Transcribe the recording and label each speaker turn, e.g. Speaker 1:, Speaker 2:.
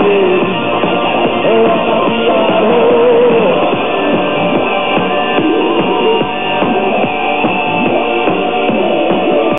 Speaker 1: Hallelujah.